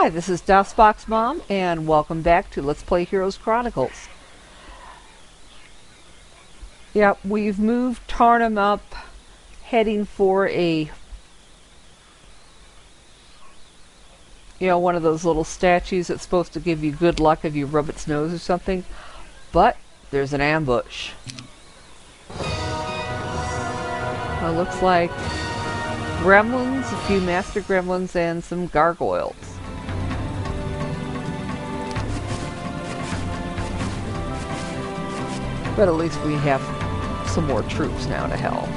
Hi, this is DOSBox Mom, and welcome back to Let's Play Heroes Chronicles. Yep, we've moved Tarnum up, heading for a, you know, one of those little statues that's supposed to give you good luck if you rub its nose or something. But there's an ambush. It looks like gremlins, a few master gremlins, and some gargoyles. But at least we have some more troops now to help.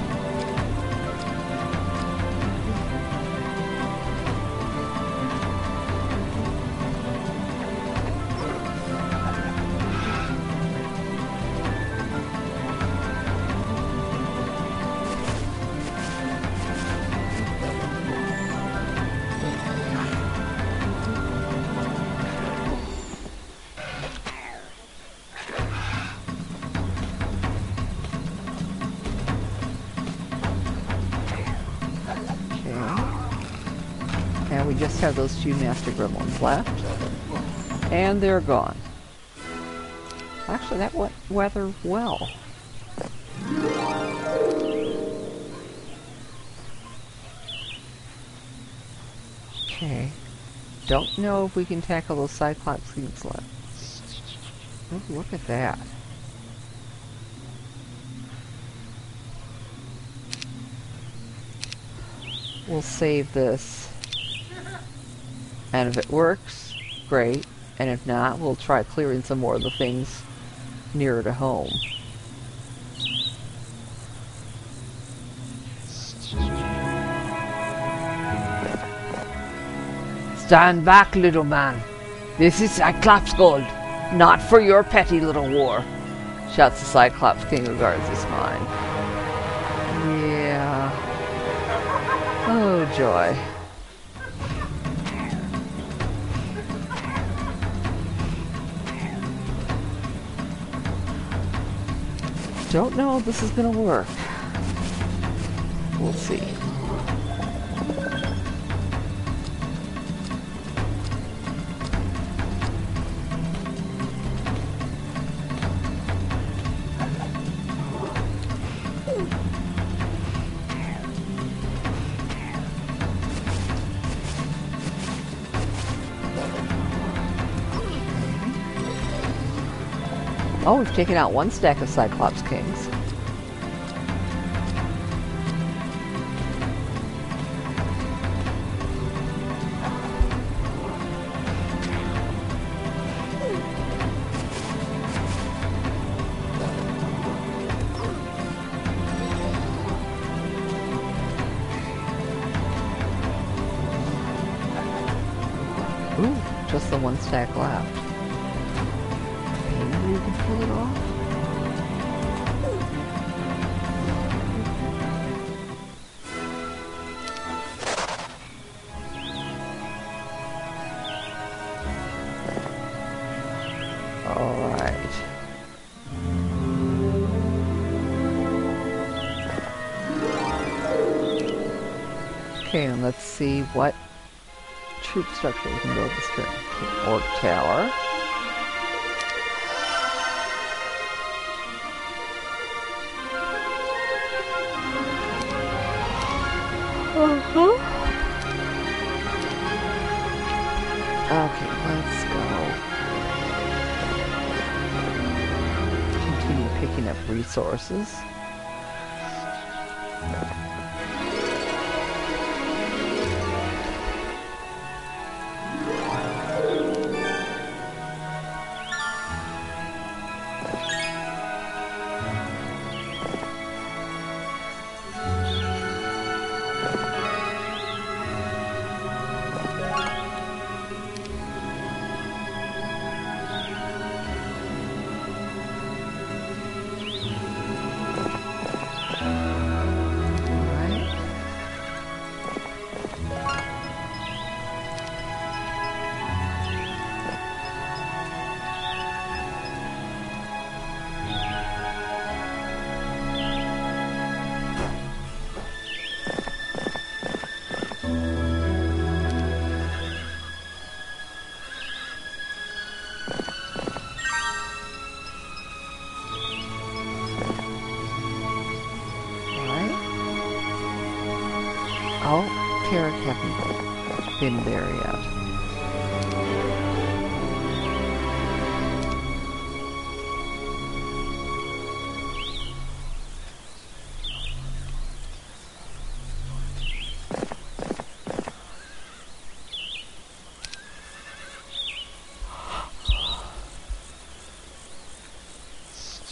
Have those two Master Gremlins left. And they're gone. Actually, that went rather well. Okay. Don't know if we can tackle those Cyclops left. Oh, look at that. We'll save this. And if it works, great. And if not, we'll try clearing some more of the things nearer to home. Stand back, little man. This is Cyclops gold, not for your petty little war. Shouts the Cyclops King who guards his mind. Yeah. Oh, joy. Don't know if this is gonna work. We'll see. Oh, we've taken out one stack of Cyclops Kings. Ooh, just the one stack left. Maybe we can pull it off? Okay, and let's see what troop structure we can build this turn. Orc tower. Uh-huh. Okay, let's go. Continue picking up resources. Oh, Terek hasn't been there yet.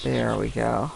There we go.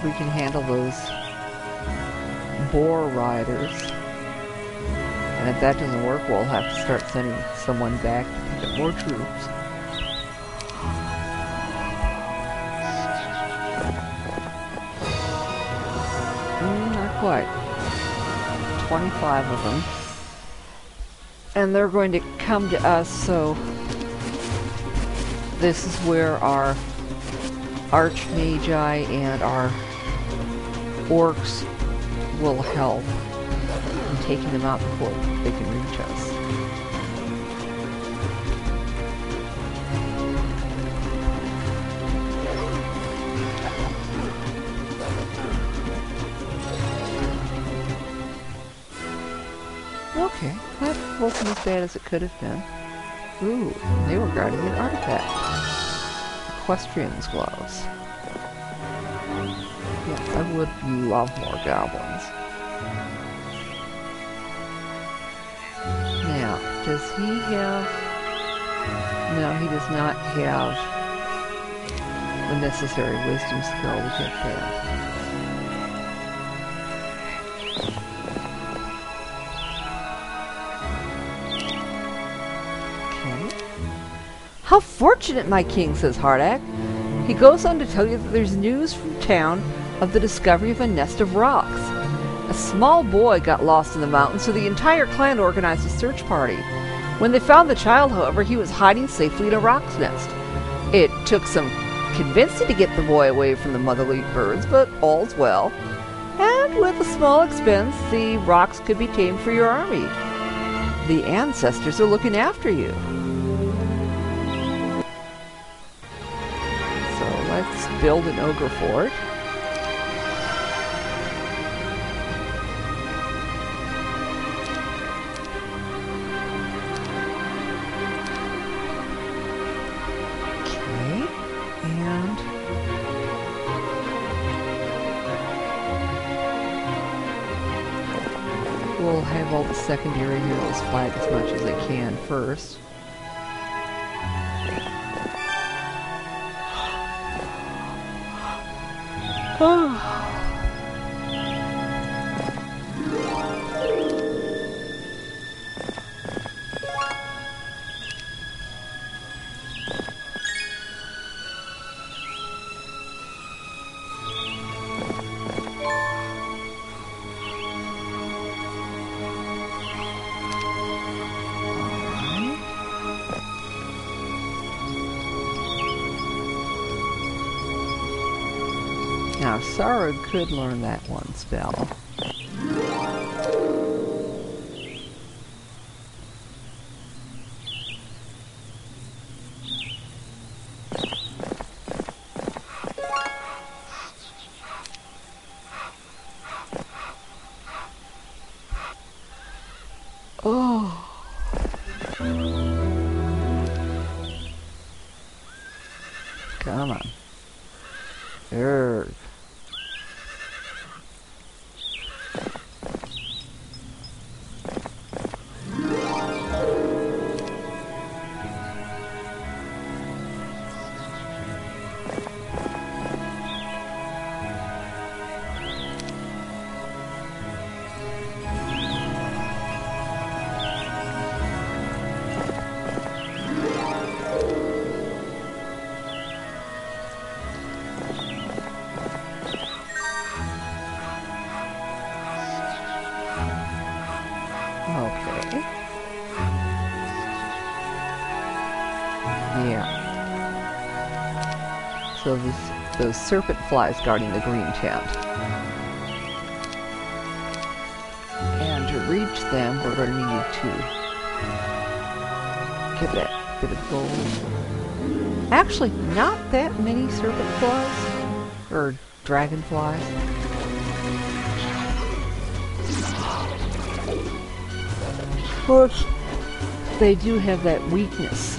If we can handle those boar riders. And if that doesn't work, we'll have to start sending someone back to pick up more troops. Mm, not quite. 25 of them. And they're going to come to us, so this is where our archmagi and our orcs will help in taking them out before they can reach us. Okay, that wasn't as bad as it could have been. Ooh, they were guarding an artifact. Equestrian's gloves. Would love more goblins. Now, does he have... No, he does not have the necessary wisdom skill to get. Okay. How fortunate, my king, says Hardak. He goes on to tell you that there's news from town of the discovery of a nest of rocs. A small boy got lost in the mountains, so the entire clan organized a search party. When they found the child, however, he was hiding safely in a roc's nest. It took some convincing to get the boy away from the motherly birds, but all's well. And with a small expense, the rocs could be tamed for your army. The ancestors are looking after you. So let's build an ogre fort. We'll have all the secondary heroes fight as much as they can first. Alright. Now, Sarah could learn that one spell. Those those serpent flies guarding the green tent. And to reach them, we're going to need to get that bit of gold. Actually, not that many serpent flies, or dragonflies. But they do have that weakness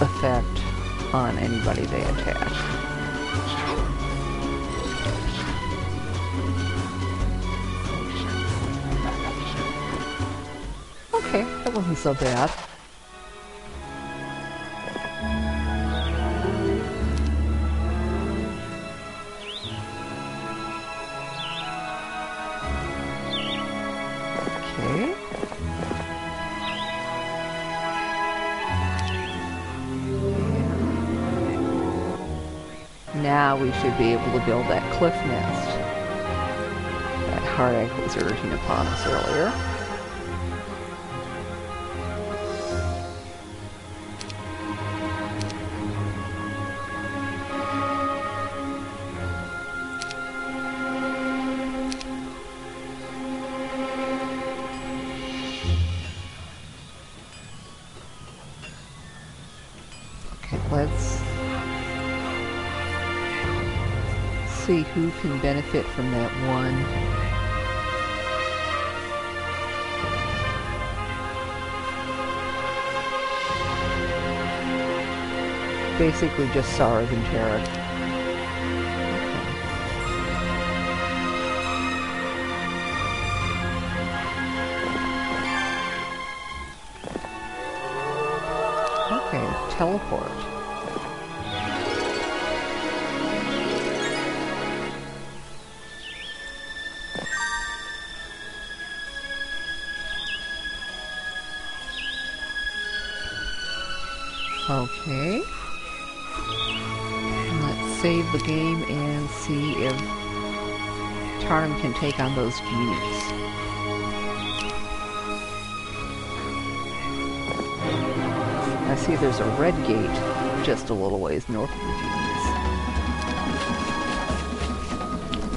effect on anybody they attack. Okay, that wasn't so bad. We should be able to build that cliff nest that Hardak was urging upon us earlier. Let's see who can benefit from that one. Basically just Sarah and Terek. Okay, teleport. Okay. Let's save the game and see if Tarnum can take on those genies. I see there's a red gate just a little ways north of the genies.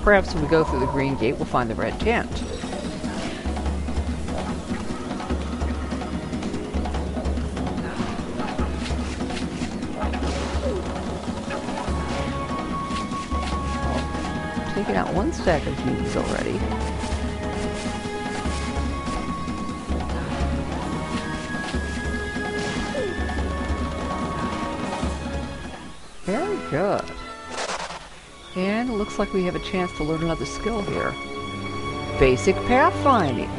Perhaps when we go through the green gate, we'll find the red tent. Taking out one stack of genies already. Very good. And it looks like we have a chance to learn another skill here. Basic pathfinding.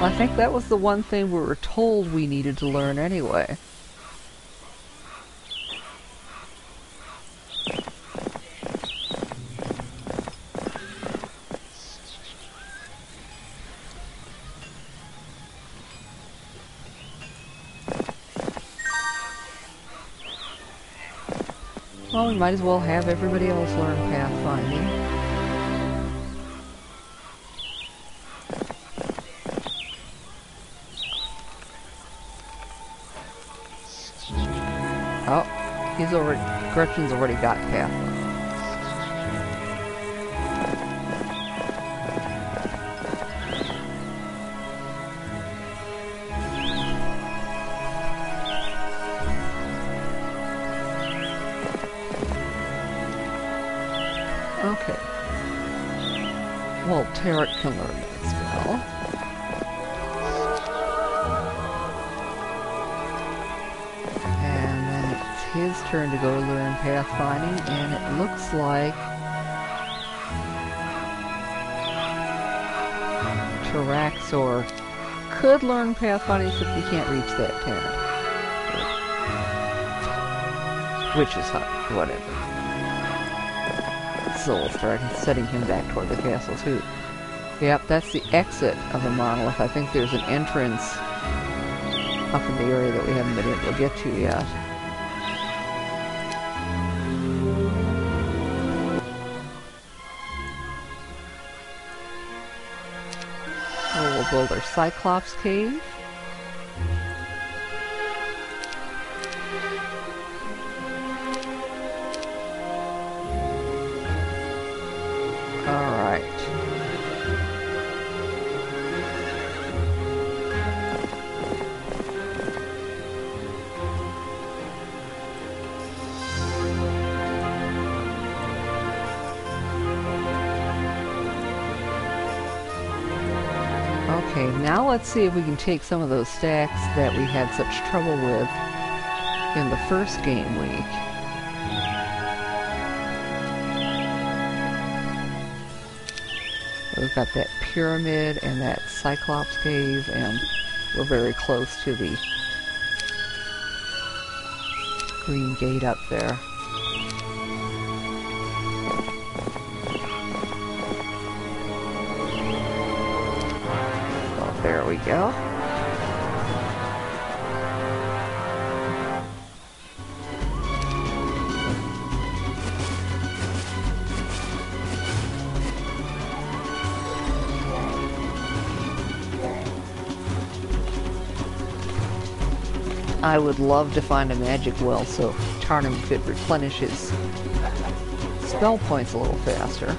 I think that was the one thing we were told we needed to learn anyway. Well, we might as well have everybody else learn pathfinding. Oh, he's already, Gretchen's already got pathfinding. Okay. Well, Terek can learn that spell. And then it's his turn to go learn pathfinding, and it looks like Tyraxor could learn pathfinding except he can't reach that tent. Witch's hut, whatever. We'll start setting him back toward the castle too. Yep, that's the exit of the monolith. I think there's an entrance up in the area that we haven't been able to get to yet. Oh, we'll build our Cyclops cave. Okay, now let's see if we can take some of those stacks that we had such trouble with in the first game week. We've got that pyramid and that Cyclops cave, and we're very close to the green gate up there. Go. I would love to find a magic well so Tarnum could replenish his spell points a little faster.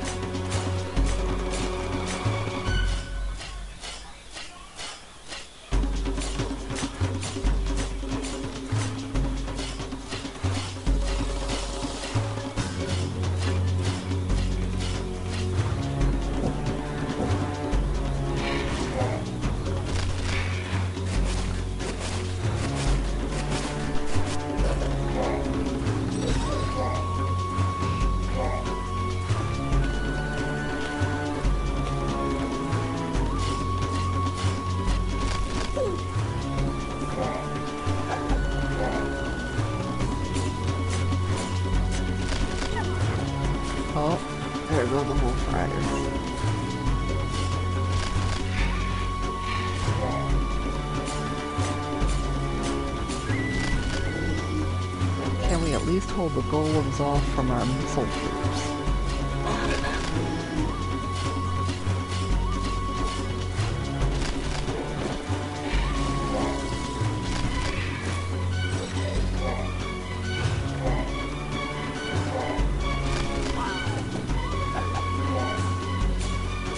Hold the golems off from our missile troops?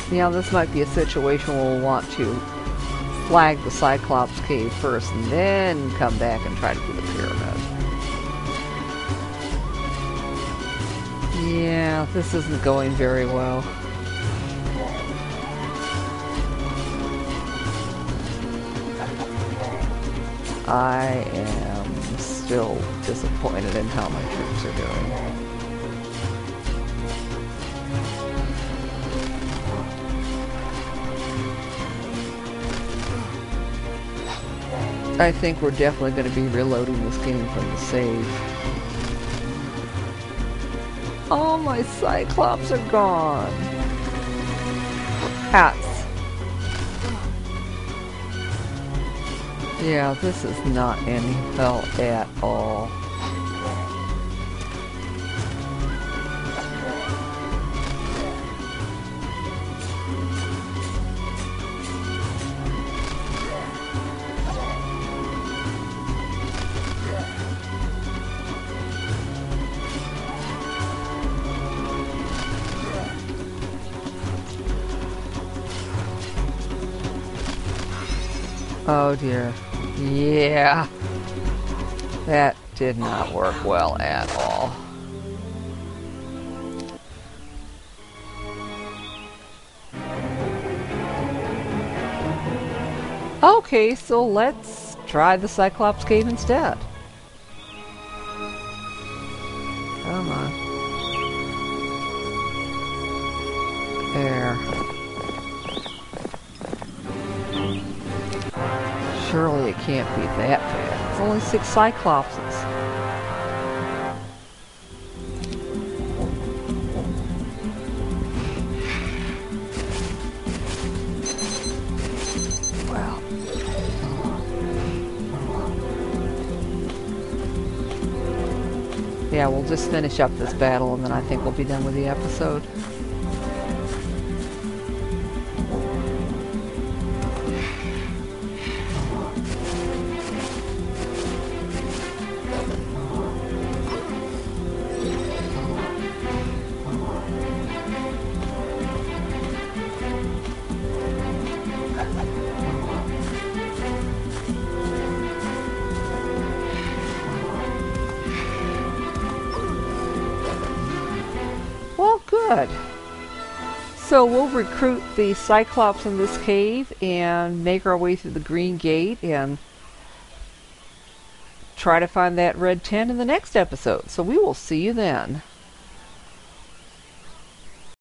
Now this might be a situation where we'll want to flag the Cyclops cave first and then come back and try to do the pyramid. Yeah, this isn't going very well. I am still disappointed in how my troops are doing. I think we're definitely going to be reloading this game from the save. All my Cyclops are gone. Hats. Yeah, this is not any help at all. Oh dear. Yeah. That did not work well at all. Okay, so let's try the Cyclops Cave instead. Come on. There. Surely it can't be that bad. It's only six Cyclopses. Yeah, we'll just finish up this battle and then I think we'll be done with the episode. So we'll recruit the Cyclops in this cave and make our way through the Green Gate and try to find that red tent in the next episode. So we will see you then.